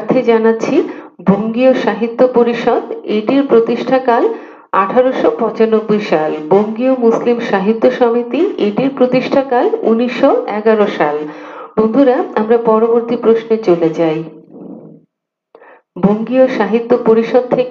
সাথে জানাচ্ছি, বঙ্গীয় সাহিত্য পরিষদ এটির প্রতিষ্ঠাকাল আঠারোশো পঁচানব্বই সাল। বঙ্গীয় মুসলিম সাহিত্য সমিতি এটির প্রতিষ্ঠাকাল উনিশশো এগারো সাল। বন্ধুরা, আমরা পরবর্তী প্রশ্নে চলে যাই। বঙ্গীয় সাহিত্য পরিষদ থেকে